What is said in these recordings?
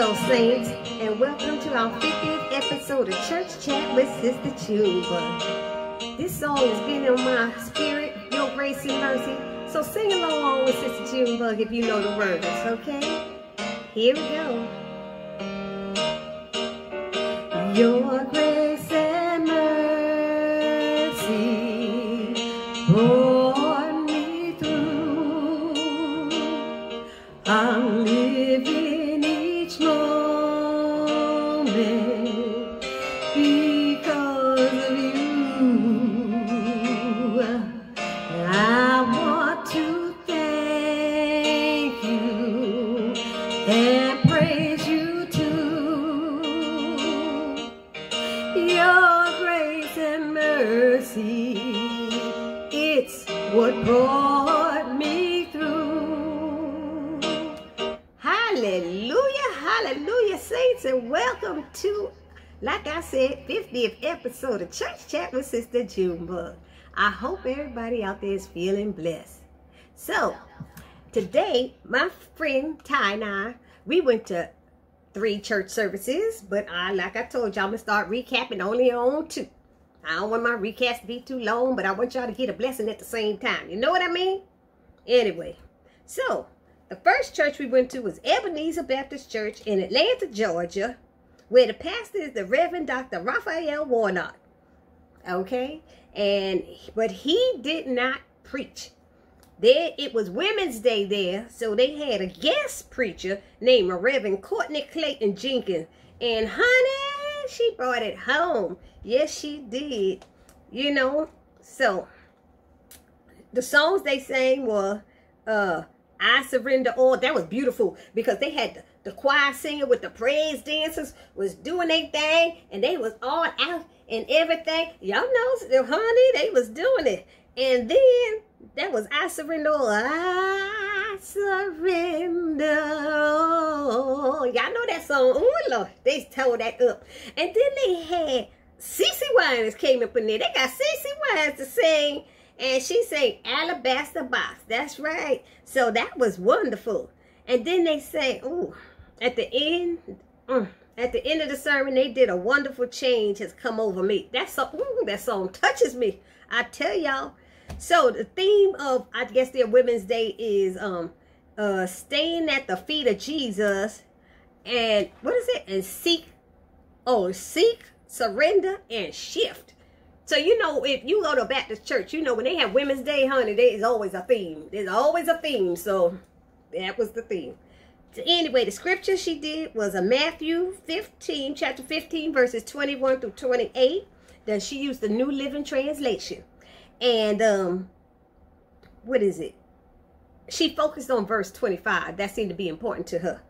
Hello, Saints, and welcome to our 50th episode of Church Chat with Sister Chuba. This song has been on my spirit, Your Grace and Mercy. So sing along with Sister Junebug if you know the words, okay? Here we go. Your grace I said, 50th episode of Church Chat with Sister Junebug. I hope everybody out there is feeling blessed. So, today, my friend Ty and I, we went to three church services, but I, like I told y'all, I'm gonna start recapping only on two. I don't want my recaps to be too long, but I want y'all to get a blessing at the same time. You know what I mean? Anyway, so the first church we went to was Ebenezer Baptist Church in Atlanta, Georgia, where the pastor is the Reverend Dr. Raphael Warnock. Okay, and but he did not preach. There, it was Women's Day there, so they had a guest preacher named Reverend Courtney Clayton Jenkins. And honey, she brought it home. Yes, she did. You know, so the songs they sang were uh I Surrender All. That was beautiful because they had the, choir singer with the praise dancers was doing their thing and they was all out and everything. Y'all know, honey, they was doing it. And then that was I surrender all. I surrender all. Y'all know that song. Oh Lord, they tore that up. And then they had Cece Winans came up in there. They got Cece Winans to sing. And she sang Alabaster Box. That's right. So that was wonderful. And then they say, oh, at the end, mm, at the end of the sermon, they did a wonderful change has come over me. That song, that song touches me. I tell y'all. So the theme of, I guess their Women's Day is um uh staying at the feet of Jesus and what is it? And seek, oh, seek, surrender, and shift. So you know, if you go to a Baptist church, you know when they have Women's Day, honey, there is always a theme. There's always a theme. So that was the theme. Anyway, the scripture she did was a Matthew 15, chapter 15, verses 21 through 28. Then she used the New Living Translation. And um, what is it? She focused on verse 25. That seemed to be important to her.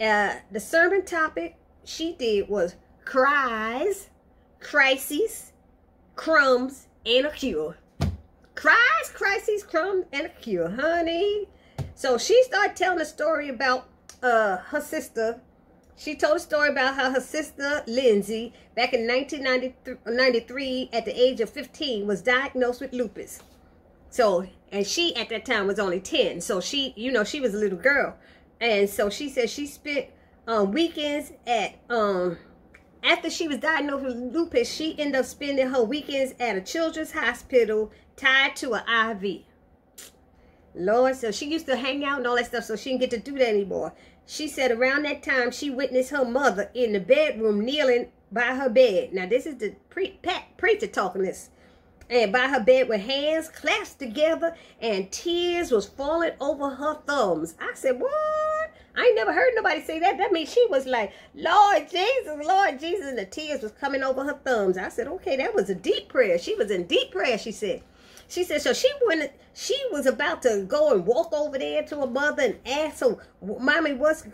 Uh, the sermon topic she did was cries, crises, crumbs, and a cure. Cries, crises, crumbs, and a cure, honey. So she started telling a story about uh, her sister. She told a story about how her sister, Lindsay, back in 1993, at the age of 15, was diagnosed with lupus. So, and she at that time was only 10. So she, you know, she was a little girl. And so she said she spent um, weekends at, um, after she was diagnosed with lupus, she ended up spending her weekends at a children's hospital tied to an IV. Lord, so she used to hang out and all that stuff, so she didn't get to do that anymore. She said around that time, she witnessed her mother in the bedroom kneeling by her bed. Now, this is the pre Pat preacher talking this. And by her bed with hands clasped together and tears was falling over her thumbs. I said, what? I ain't never heard nobody say that. That means she was like, Lord Jesus, Lord Jesus. And the tears was coming over her thumbs. I said, okay, that was a deep prayer. She was in deep prayer, she said. She said, so she went, she was about to go and walk over there to her mother and ask her, mommy, what's,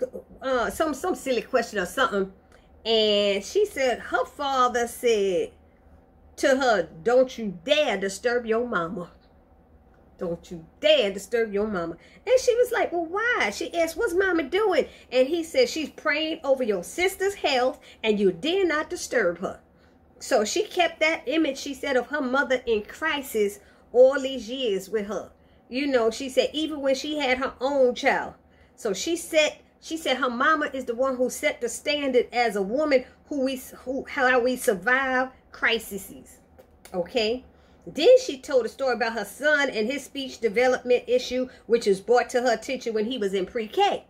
uh, some, some silly question or something. And she said, her father said to her, don't you dare disturb your mama. Don't you dare disturb your mama. And she was like, well, why? She asked, what's mama doing? And he said, she's praying over your sister's health and you dare not disturb her. So she kept that image, she said, of her mother in crisis all these years with her. You know, she said, even when she had her own child. So she set she said her mama is the one who set the standard as a woman who we who how we survive crises. Okay. Then she told a story about her son and his speech development issue, which was brought to her attention when he was in pre-K.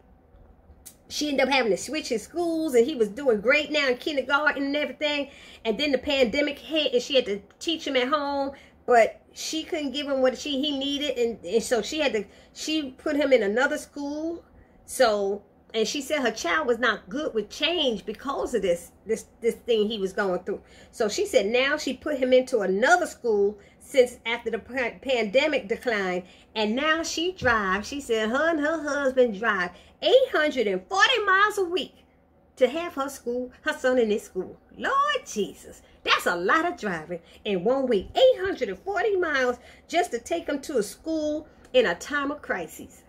She ended up having to switch his schools, and he was doing great now in kindergarten and everything. And then the pandemic hit, and she had to teach him at home, but she couldn't give him what she he needed, and, and so she had to she put him in another school. So and she said her child was not good with change because of this this this thing he was going through. So she said now she put him into another school since after the pandemic declined and now she drives she said her and her husband drive 840 miles a week to have her school her son in this school. Lord jesus that's a lot of driving in one week. 840 miles just to take him to a school in a time of crisis.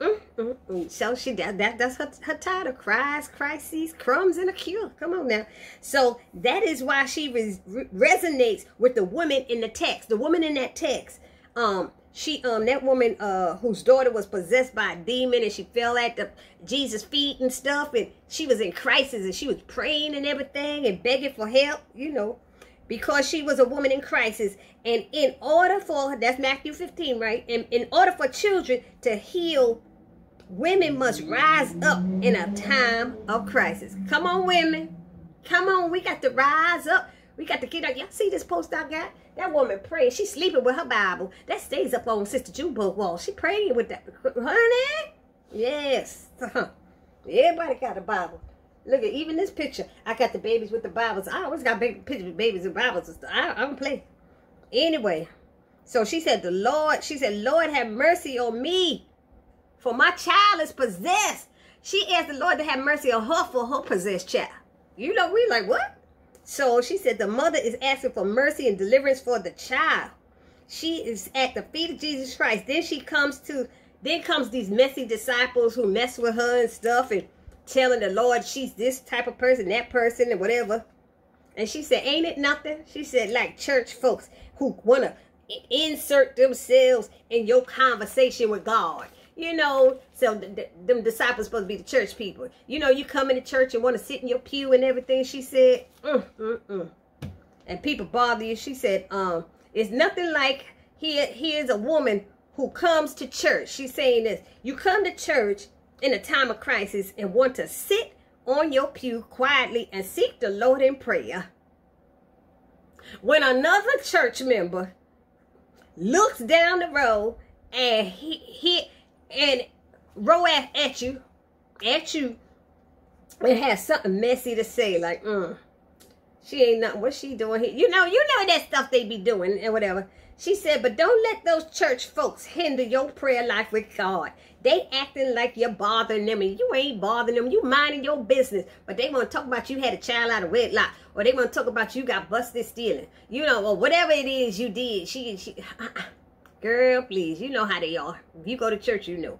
Mm, mm, mm. So she that, that that's her, her title cries crises crumbs and a cure. Come on now. So that is why she res, resonates with the woman in the text the woman in that text. Um she um that woman uh whose daughter was possessed by a demon and she fell at the jesus feet and stuff and she was in crisis and she was praying and everything and begging for help you know because she was a woman in crisis and in order for that's matthew 15 right and in order for children to heal Women must rise up in a time of crisis. Come on, women. Come on, we got to rise up. We got to get up. Y'all see this post I got? That woman praying. She's sleeping with her Bible. That stays up on Sister Junebug wall. She praying with that. Honey? Yes. Everybody got a Bible. Look at even this picture. I got the babies with the Bibles. I always got baby, pictures with babies and Bibles. I, I don't play. Anyway, so she said, the Lord, she said, Lord have mercy on me for my child is possessed. She asked the Lord to have mercy on her for her possessed child. You know, we like, what? So she said the mother is asking for mercy and deliverance for the child. She is at the feet of Jesus Christ. Then she comes to, then comes these messy disciples who mess with her and stuff and telling the Lord she's this type of person, that person, and whatever. And she said, ain't it nothing? She said, like church folks who want to insert themselves in your conversation with God. You know, so the, the, them disciples supposed to be the church people. You know, you come into church and want to sit in your pew and everything. She said, mm, mm, mm. and people bother you. She said, um, it's nothing like here. Here's a woman who comes to church. She's saying this: you come to church in a time of crisis and want to sit on your pew quietly and seek the Lord in prayer. When another church member looks down the road and he, he and row at, you, at you, and has something messy to say, like, mm, she ain't nothing. What's she doing here? You know, you know that stuff they be doing and whatever. She said, but don't let those church folks hinder your prayer life with God. They acting like you're bothering them and you ain't bothering them. You minding your business. But they want to talk about you had a child out of wedlock. Or they want to talk about you got busted stealing. You know, or whatever it is you did. She, she. Girl, please, you know how they are. If you go to church, you know.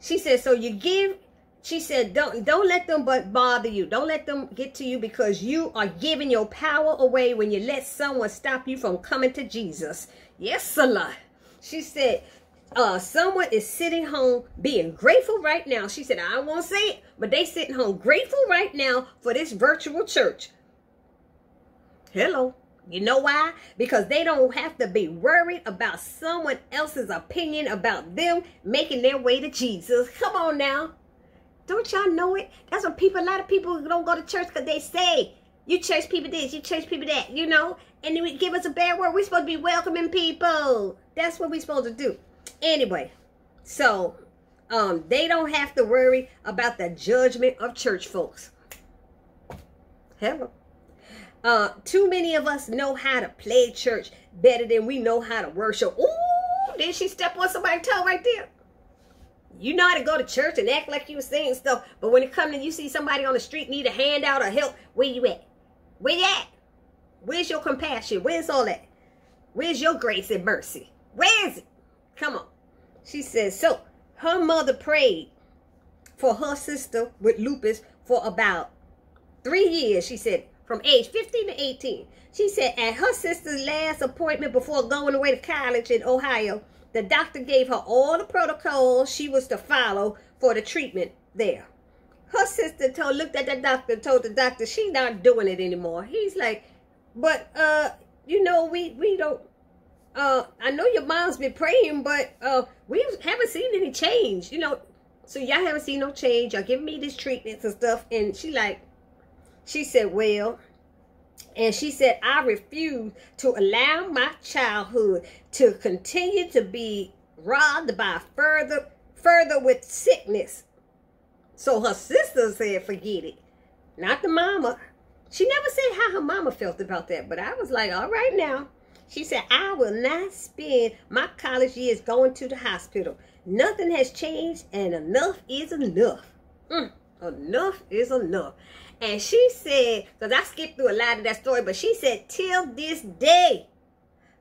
She said, so you give, she said, don't don't let them but bother you. Don't let them get to you because you are giving your power away when you let someone stop you from coming to Jesus. Yes, sir. She said, uh, someone is sitting home being grateful right now. She said, I won't say it, but they sitting home grateful right now for this virtual church. Hello. You know why? Because they don't have to be worried about someone else's opinion about them making their way to Jesus. Come on now. Don't y'all know it? That's what people, a lot of people don't go to church because they say, you church people this, you church people that, you know? And then we give us a bad word. We're supposed to be welcoming people. That's what we're supposed to do. Anyway, so um, they don't have to worry about the judgment of church folks. Hello. Uh, too many of us know how to play church better than we know how to worship. Ooh, did she step on somebody's toe right there? You know how to go to church and act like you were saying stuff, but when it comes and you see somebody on the street need a handout or help, where you at? Where you at? Where's your compassion? Where's all that? Where's your grace and mercy? Where is it? Come on. She says, so her mother prayed for her sister with lupus for about three years. She said, from age 15 to 18. She said at her sister's last appointment before going away to college in Ohio, the doctor gave her all the protocols she was to follow for the treatment. there. Her sister told, looked at the doctor, told the doctor she's not doing it anymore. He's like, but uh, you know, we we don't. Uh, I know your mom's been praying, but uh, we haven't seen any change. You know, so y'all haven't seen no change. Y'all giving me these treatments and stuff, and she like, she said, well, and she said, I refuse to allow my childhood to continue to be robbed by further further with sickness. So her sister said, forget it. Not the mama. She never said how her mama felt about that, but I was like, all right now. She said, I will not spend my college years going to the hospital. Nothing has changed, and enough is enough. Mm, enough is enough. And she said, because I skipped through a lot of that story, but she said, till this day,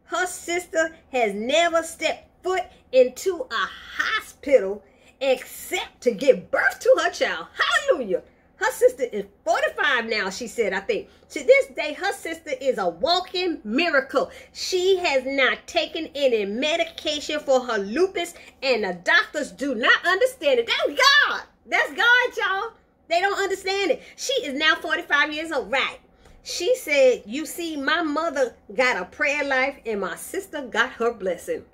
her sister has never stepped foot into a hospital except to give birth to her child. Hallelujah. Her sister is 45 now, she said, I think. To this day, her sister is a walking miracle. She has not taken any medication for her lupus, and the doctors do not understand it. That's God. That's God, y'all. They don't understand it. She is now 45 years old. Right. She said, You see, my mother got a prayer life, and my sister got her blessing.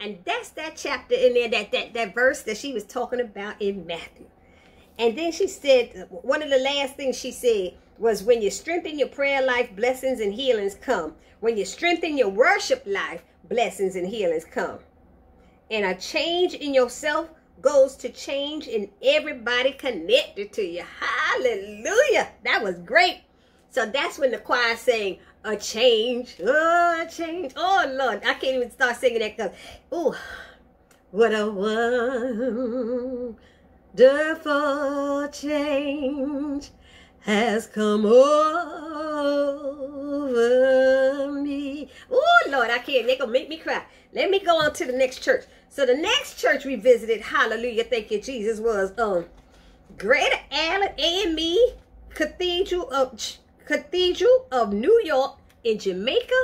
And that's that chapter in there, that, that, that verse that she was talking about in Matthew. And then she said, one of the last things she said was when you strengthen your prayer life, blessings and healings come. When you strengthen your worship life, blessings and healings come. And a change in yourself goes to change in everybody connected to you. Hallelujah. That was great. So that's when the choir saying, a change, oh, a change. Oh, Lord, I can't even start singing that because, oh, what a wonderful change has come over me. Oh, Lord, I can't. They're going to make me cry. Let me go on to the next church. So the next church we visited, hallelujah, thank you, Jesus, was um Greater Allen AME Cathedral of Cathedral of New York in Jamaica,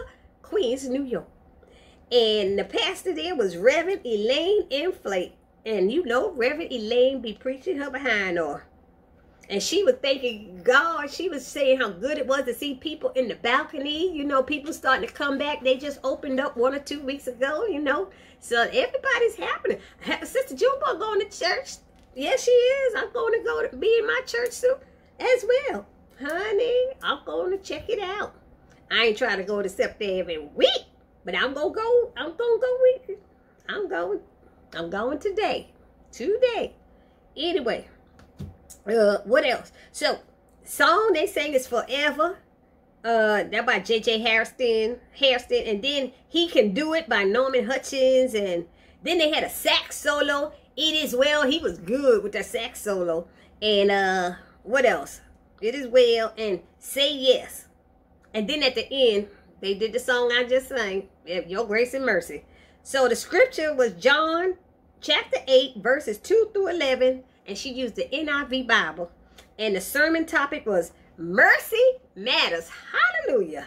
Queens, New York. And the pastor there was Reverend Elaine Flake. And you know, Reverend Elaine be preaching her behind her. And she was thanking God. She was saying how good it was to see people in the balcony. You know, people starting to come back. They just opened up one or two weeks ago, you know. So everybody's happening. Sister Junebug going to church. Yes, she is. I'm going to go to be in my church too as well. Honey, I'm going to check it out. I ain't trying to go to except every week, but I'm going to go. I'm going to go with you. I'm going. I'm going today. Today. Anyway, uh, what else? So, song they sang is Forever. Uh, that by J.J. Hairston, Hairston, and then He Can Do It by Norman Hutchins, and then they had a sax solo. It is well. He was good with that sax solo. And uh, what else? It is well and say yes. And then at the end, they did the song I just sang, Your Grace and Mercy. So the scripture was John chapter 8, verses 2 through 11 and she used the NIV Bible. And the sermon topic was Mercy Matters. Hallelujah.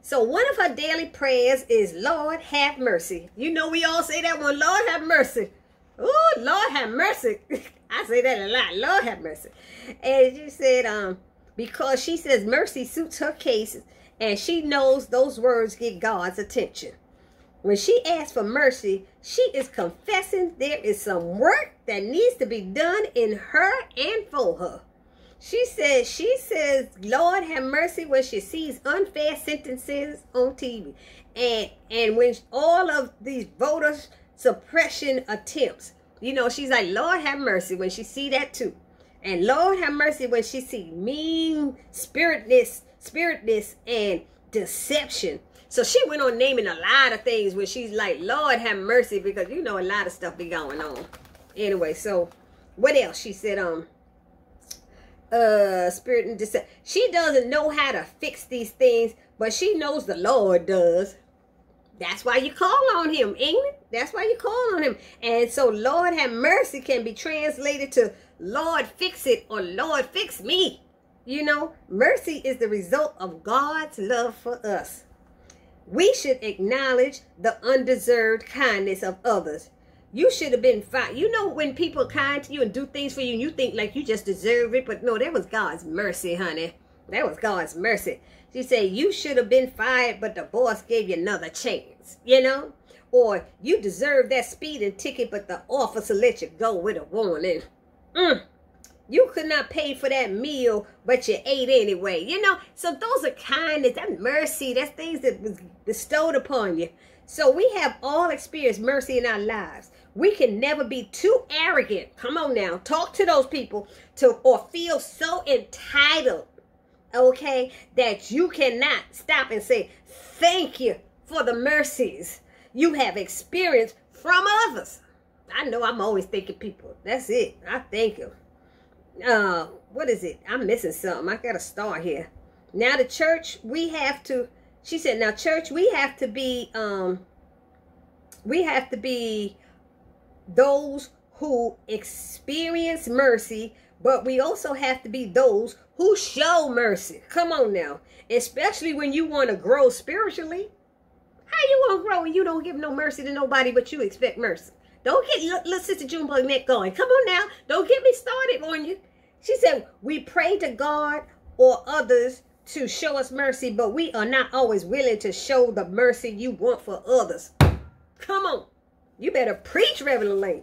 So one of her daily prayers is, Lord, have mercy. You know we all say that one, Lord, have mercy. Oh, Lord, have mercy. I say that a lot. Lord, have mercy. And she said, um, because she says mercy suits her case, and she knows those words get God's attention. When she asks for mercy, she is confessing there is some work that needs to be done in her and for her. She says, she says, Lord have mercy when she sees unfair sentences on TV. And and when all of these voter suppression attempts, you know, she's like, Lord have mercy when she see that too. And Lord have mercy when she see mean spiritness, spiritness and deception so she went on naming a lot of things when she's like, Lord have mercy, because you know a lot of stuff be going on. Anyway, so what else? She said, um, uh, spirit and deception. She doesn't know how to fix these things, but she knows the Lord does. That's why you call on him, ain't it? That's why you call on him. And so Lord have mercy can be translated to Lord fix it or Lord fix me. You know, mercy is the result of God's love for us. We should acknowledge the undeserved kindness of others. You should have been fine. You know when people are kind to you and do things for you and you think like you just deserve it, but no, that was God's mercy, honey. That was God's mercy. She said, you should have been fired, but the boss gave you another chance, you know? Or you deserve that speeding ticket, but the officer let you go with a warning. Mm. You could not pay for that meal, but you ate anyway. You know, so those are kindness, that mercy, that's things that was bestowed upon you. So we have all experienced mercy in our lives. We can never be too arrogant. Come on now. Talk to those people to or feel so entitled, okay, that you cannot stop and say, thank you for the mercies you have experienced from others. I know I'm always thanking people. That's it. I thank them. Uh, what is it? I'm missing something. I got to start here. Now the church, we have to, she said, now church, we have to be, um, we have to be those who experience mercy, but we also have to be those who show mercy. Come on now. Especially when you want to grow spiritually. How you want to grow when you don't give no mercy to nobody but you expect mercy? Don't get little sister Junebug neck going. Come on now. Don't get me started on you. She said, we pray to God or others to show us mercy, but we are not always willing to show the mercy you want for others. Come on. You better preach, Reverend Lane.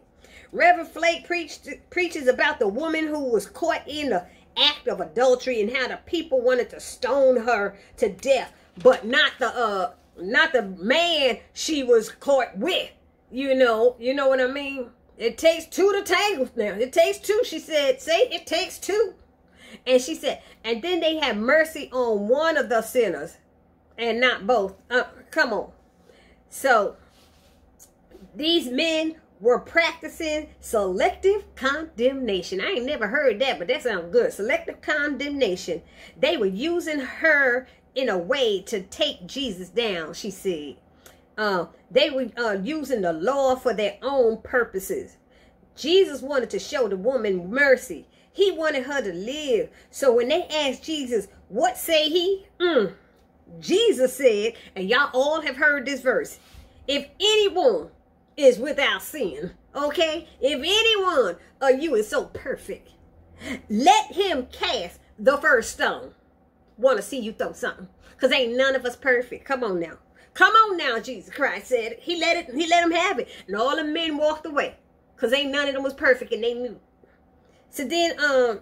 Reverend Flake preached, preaches about the woman who was caught in the act of adultery and how the people wanted to stone her to death, but not the uh not the man she was caught with. You know, you know what I mean? It takes two to tangle now. It takes two, she said. Say it takes two. And she said, and then they have mercy on one of the sinners and not both. Uh, come on. So these men were practicing selective condemnation. I ain't never heard that, but that sounds good. Selective condemnation. They were using her in a way to take Jesus down, she said. Uh, they were uh, using the law for their own purposes. Jesus wanted to show the woman mercy. He wanted her to live. So when they asked Jesus, what say he? Mm, Jesus said, and y'all all have heard this verse. If anyone is without sin. Okay? If anyone of you is so perfect, let him cast the first stone. Want to see you throw something. Because ain't none of us perfect. Come on now. Come on now, Jesus Christ said. He let it, he let him have it. And all the men walked away. Because ain't none of them was perfect and they knew. So then, um,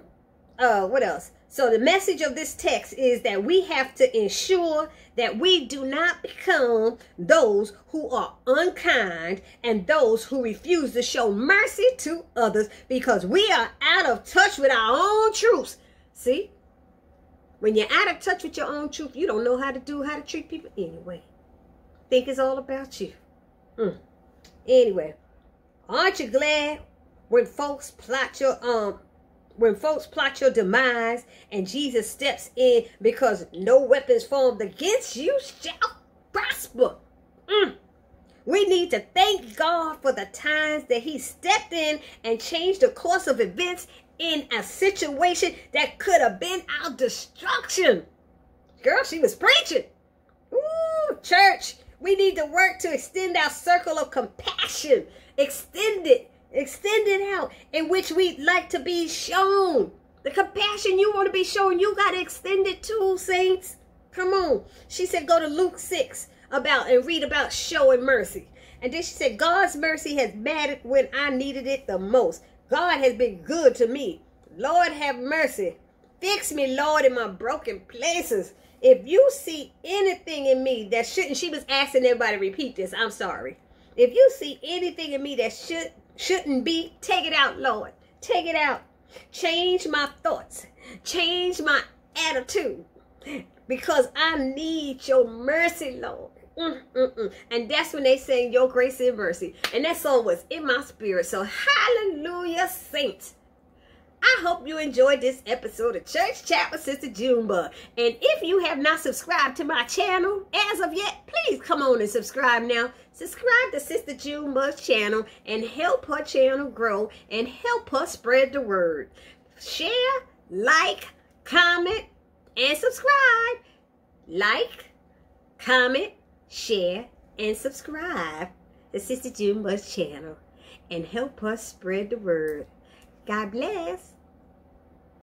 uh, what else? So the message of this text is that we have to ensure that we do not become those who are unkind and those who refuse to show mercy to others because we are out of touch with our own truths. See? When you're out of touch with your own truth, you don't know how to do, how to treat people anyway. Think it's all about you. Mm. Anyway, aren't you glad when folks plot your um when folks plot your demise and Jesus steps in because no weapons formed against you shall prosper. Mm. We need to thank God for the times that he stepped in and changed the course of events in a situation that could have been our destruction. Girl, she was preaching. Ooh, church, we need to work to extend our circle of compassion. Extend it Extend it out in which we'd like to be shown. The compassion you want to be shown, you got to extend it too, saints. Come on. She said, go to Luke 6 about and read about showing mercy. And then she said, God's mercy has mattered when I needed it the most. God has been good to me. Lord, have mercy. Fix me, Lord, in my broken places. If you see anything in me that shouldn't, she was asking everybody to repeat this. I'm sorry. If you see anything in me that should shouldn't be. Take it out, Lord. Take it out. Change my thoughts. Change my attitude. Because I need your mercy, Lord. Mm, mm, mm. And that's when they sing Your Grace and Mercy. And that song was in my spirit. So, hallelujah, saints. I hope you enjoyed this episode of Church Chat with Sister Junebug. And if you have not subscribed to my channel as of yet, please come on and subscribe now. Subscribe to Sister Junebug's channel and help her channel grow and help her spread the word. Share, like, comment, and subscribe. Like, comment, share, and subscribe to Sister Junebug's channel. and help us spread the word. God bless.